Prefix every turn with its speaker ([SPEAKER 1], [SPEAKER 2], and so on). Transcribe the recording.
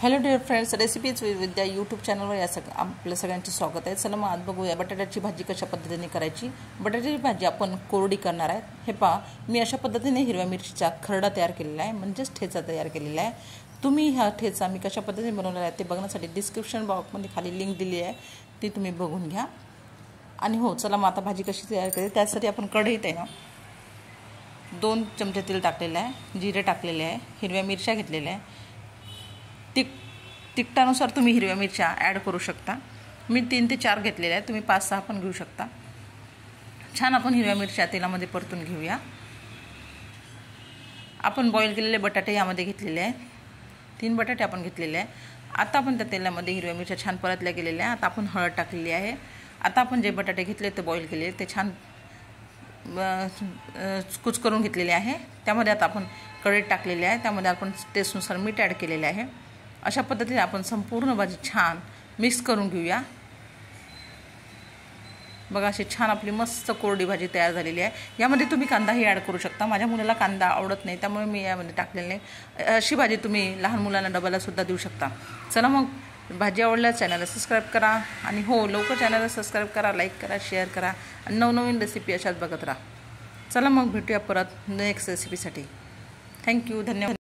[SPEAKER 1] Hello dear friends recipes Vidya YouTube चॅनलवर या सग आपल्या सगळ्यांचे स्वागत आहे. चला मग आज बघूया बटाट्याची भाजी कशा पद्धतीने करायची. बटाट्याची भाजी आपण कोरडी करणार आहे. हे पहा, मी अशा पद्धतीने हिरव्या मिरचीचा खरडा तयार केलेला आहे. म्हणजेच ठेचा तयार केलेला आहे. तुम्ही हा ठेचा मी कशा पद्धतीने बनवलेला आहे ते बघण्यासाठी डिस्क्रिप्शन बॉक्समध्ये खाली लिंक दिली आहे. ती तुम्ही बघून घ्या. हो, चला मग आता भाजी कशी तयार करायची त्यासाठी आपण कढईत आहे ना, दोन चमचे तेल टाकलेलं आहे. जिरे टाकलेले आहे. हिरव्या मिरच्या घेतलेल्या तिखटानुसार तुम्ही हिरव्या मिरच्या ॲड करू शकता. मी तीन ते चार घेतलेल्या आहेत. तुम्ही पाच, सहा पण घेऊ शकता. छान आपण हिरव्या मिरच्या तेलामध्ये परतून घेऊया. आपण बॉईल केलेले बटाटे यामध्ये घेतलेले आहेत. तीन बटाटे आपण घेतलेले आहे आता आपण त्या तेलामध्ये हिरव्या मिरच्या छान परतल्या गेलेल्या आहे आता आपण हळद टाकलेली आहे. आता आपण जे बटाटे घेतले ते बॉईल केले. ते छान कुच करून घेतलेले आहे. त्यामध्ये आता आपण कढईत टाकलेले आहे. त्यामध्ये आपण टेस्टनुसार मीठ ॲड केलेले आहे. अशा पद्धतीने आपण संपूर्ण भाजी छान मिक्स घेऊया. बघा, अशी छान आपली मस्त कोरडी भाजी तयार झालेली आहे. तुम्ही कांदाही ॲड करू शकता. माझ्या मुलाला कांदा आवडत नाही, त्यामुळे मी यामध्ये टाकलेलं नाही. भाजी तुम्ही लहान मुलांना डब्यालासुद्धा देऊ शकता. चला मग, भाजी आवडल्यास चॅनलला सबस्क्राईब करा हो, लवकर चॅनलला सबस्क्राईब करा लाईक करा शेअर करा नवनवीन रेसिपी अशाच बघत राहा. चला मग, भेटूया परत नेक्स्ट रेसिपीसाठी थँक्यू धन्यवाद.